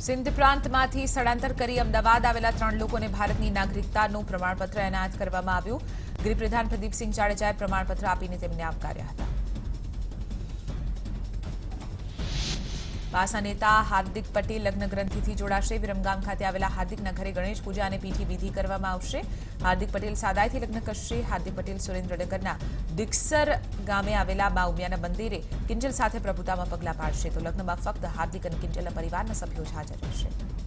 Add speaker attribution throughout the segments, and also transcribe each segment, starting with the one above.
Speaker 1: સિંધ પ્રાંતમાંથી સ્થળાંતર કરી અમદાવાદ આવેલા ત્રણ લોકોને ભારતની નાગરિકતાનું પ્રમાણપત્ર એનાયત કરવામાં આવ્યું ગૃહપ્રધાન પ્રદીપસિંહ જાડેજાએ પ્રમાણપત્ર આપીને તેમને આવકાર્યા હતા પાસા નેતા હાર્દિક પટેલ લગ્ન ગ્રંથિથી જોડાશે વિરમગામ ખાતે આવેલા હાર્દિકના ઘરે ગણેશ પૂજા અને પીઠી વિધિ કરવામાં આવશે હાર્દિક પટેલ સાદાઈથી લગ્ન કરશે હાર્દિક પટેલ સુરેન્દ્રનગરના દિક્સર ગામે આવેલા મા ઉમિયાના મંદિરે કિંજલ સાથે પ્રભુતામાં પગલાં પાડશે તો લગ્નમાં ફક્ત હાર્દિક અને કિંજલના પરિવારના સભ્યો જ હાજર રહેશે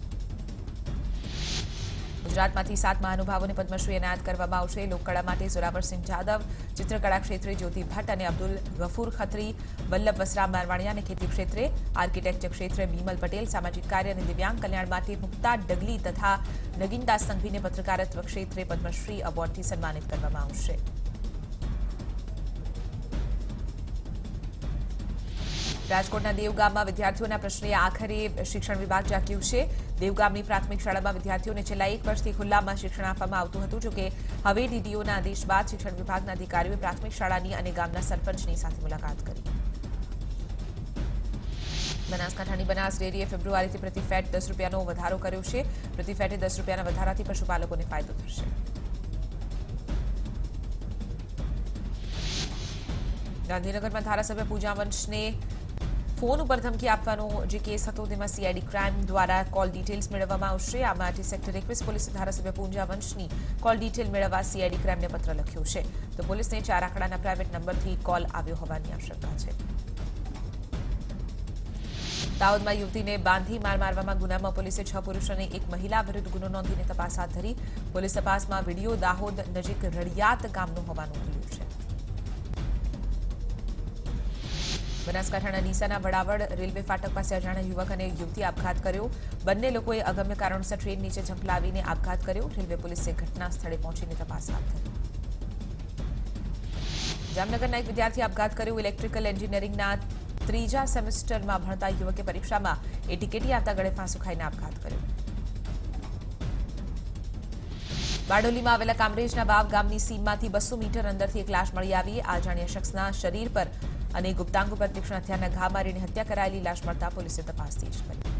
Speaker 1: ગુજરાતમાંથી સાત મહાનુભાવોને પદ્મશ્રી એનાયત કરવામાં આવશે લોકકળા માટે જોરાવરસિંહ જાદવ ચિત્રકળા ક્ષેત્રે જ્યોતિ ભટ્ટ અને અબ્દુલ ગફૂર ખત્રી વલ્લભ વસરામ મારવાણિયા અને ખેતી ક્ષેત્રે આર્કિટેક્ચર ક્ષેત્રે બીમલ પટેલ સામાજિક કાર્ય અને દિવ્યાંગ કલ્યાણ માટે મુક્તા ડગલી તથા નગીનદાસ સંઘવીને પત્રકારત્વ ક્ષેત્રે પદ્મશ્રી એવોર્ડથી સન્માનિત કરવામાં આવશે રાજકોટના દેવગામમાં વિદ્યાર્થીઓના પ્રશ્ને આખરે શિક્ષણ વિભાગ જાગ્યું છે દેવગામની પ્રાથમિક શાળામાં વિદ્યાર્થીઓને છેલ્લા એક વર્ષથી ખુલ્લામાં શિક્ષણ આપવામાં આવતું હતું જોકે હવે ડીડીઓના આદેશ બાદ શિક્ષણ વિભાગના અધિકારીઓએ પ્રાથમિક શાળાની અને ગામના સરપંચની સાથે મુલાકાત કરી બનાસકાંઠાની બનાસ ડેરીએ ફેબ્રુઆરીથી પ્રતિ ફેટ દસ રૂપિયાનો વધારો કર્યો છે પ્રતિ ફેટે દસ રૂપિયાના વધારાથી પશુપાલકોને ફાયદો થશે ગાંધીનગરમાં ધારાસભ્ય પૂજા વંશને ફોન ઉપર ધમકી આપવાનો જે કેસ હતો, તેમાં સીઆઈડી ક્રાઇમ દ્વારા કોલ ડિટેલ્સ મેળવવામાં આવશે. આ માટે સેક્ટર એકવીસ પોલીસે ધારાસભ્ય પૂંજા વંશની કોલ ડિટેલ મેળવવા સીઆઈડી ક્રાઇમને પત્ર લખ્યો છે. તો પોલીસને ચાર આંકડાના પ્રાઇવેટ નંબરથી કોલ આવ્યો હોવાની આશંકા છે. દાહોદમાં યુવતીને બાંધી માર મારવામાં ગુનામાં પોલીસે છ પુરુષ અને એક મહિલા વિરુદ્ધ ગુનો નોંધીને તપાસ હાથ ધરી. પોલીસ તપાસમાં વીડિયો દાહોદ નજીક રડિયાત ગામનો હોવાનું મળ્યું છે. બનાસકાંઠાના નીસાના વડાવડ રેલવે ફાટક પાસે અજાણ્યા યુવક અને યુવતી આપઘાત કર્યો બંને લોકોએ અગમ્ય કારણોસર ટ્રેન નીચે ઝંપલાવીને આપઘાત કર્યો રેલવે પોલીસે ઘટના સ્થળે પહોંચીને તપાસ હાથ ધરી જામનગરના એક વિદ્યાર્થી આપઘાત કર્યો ઇલેક્ટ્રિકલ એન્જિનિયરિંગના ત્રીજા સેમેસ્ટરમાં ભણતા યુવકે પરીક્ષામાં એ ટિકિટી આપતા ગળે ફાંસો ખાઈને આપઘાત કર્યો બારડોલીમાં આવેલા કામરેજના વાવ ગામની સીમમાંથી બસો મીટર અંદરથી એક લાશ મળી આવી આ અજાણ્યા શખ્સના શરીર પર અને ગુપ્તાંગો પર તીક્ષ્ણ હથિયારના ઘા મારીને હત્યા કરાયેલી લાશ મળતા પોલીસે તપાસ તેજ કરી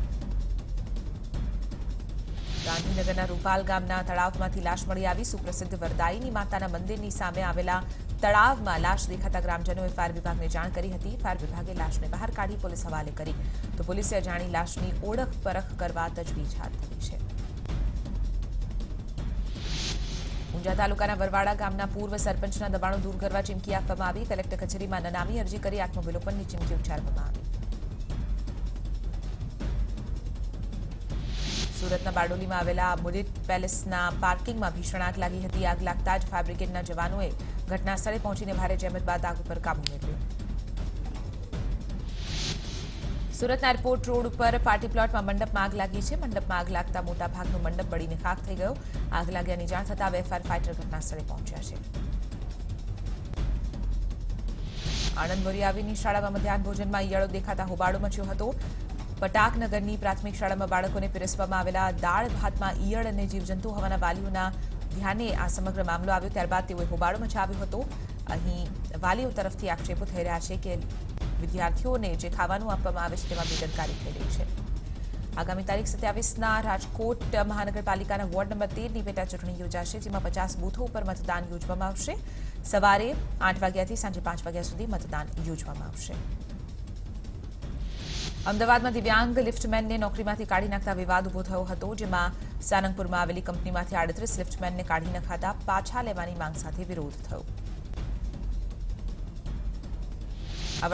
Speaker 1: ગાંધીનગરના રૂપાલ ગામના તળાવમાંથી લાશ મળી આવી સુપ્રસિદ્ધ વરદાયીની માતાના મંદિરની સામે આવેલા તળાવમાં લાશ દેખાતા ગ્રામજનોએ ફાયર વિભાગને જાણ કરી હતી ફાયર વિભાગે લાશને બહાર કાઢી પોલીસ હવાલે કરી તો પોલીસે અજાણી લાશની ઓળખ પરખ કરવા તજવીજ હાથ ધરી છે ઊંઝા તાલુકાના વરવાડા ગામના પૂર્વ સરપંચના દબાણો દૂર કરવા ચીમકી આપવામાં આવી કલેક્ટર કચેરીમાં નનામી અરજી કરી આત્મવિલોપનની ચીમકી ઉચ્ચારવામાં આવી સુરતના બારડોલીમાં આવેલા મુડિત પેલેસના પાર્કિંગમાં ભીષણ આગ લાગી હતી આગ લાગતા જ ફાયર બ્રિગેડના જવાનોએ ઘટના સ્થળે પહોંચીને ભારે જહેમત બાદ આગ ઉપર કાબુ મેળવ્યો સુરતના એરપોર્ટ રોડ ઉપર પાર્ટી પ્લોટમાં મંડપમાં આગ લાગી છે મંડપમાં આગ લાગતા મોટાભાગનો મંડપ બળીને ખાખ થઈ ગયો આગ લાગ્યાની જાણ થતાં બે ફાયર ફાઇટર ઘટના સ્થળે પહોંચ્યા છે આણંદ વરિયાવીની શાળામાં મધ્યાહન ભોજનમાં ઈયળો દેખાતા હોબાળો મચ્યો હતો પટાકનગરની પ્રાથમિક શાળામાં બાળકોને પીરસવામાં આવેલા દાળ ભાતમાં ઈયળ અને જીવજંતુ હોવાના વાલીઓના ધ્યાને આ સમગ્ર મામલો આવ્યો ત્યારબાદ તેઓએ હોબાળો મચાવ્યો હતો અહીં વાલીઓ તરફથી આક્ષેપો થઈ રહ્યા છે કે વિદ્યાર્થીઓને જે ખાવાનું આપવામાં આવે છે તેમાં બેદરકારી થઈ રહી છે આગામી તારીખ સત્યાવીસના રાજકોટ મહાનગરપાલિકાના વોર્ડ નંબર તેરની પેટા ચૂંટણી યોજાશે જેમાં પચાસ બૂથો ઉપર મતદાન યોજવામાં આવશે સવારે આઠ વાગ્યાથી સાંજે પાંચ વાગ્યા સુધી મતદાન યોજવામાં આવશે અમદાવાદમાં દિવ્યાંગ લિફ્ટમેનને નોકરીમાંથી કાઢી નાખતા વિવાદ ઉભો થયો હતો જેમાં સારંગપુરમાં આવેલી કંપનીમાંથી આડત્રીસ લિફ્ટમેનને કાઢી નખાતા પાછા લેવાની માંગ સાથે વિરોધ થયો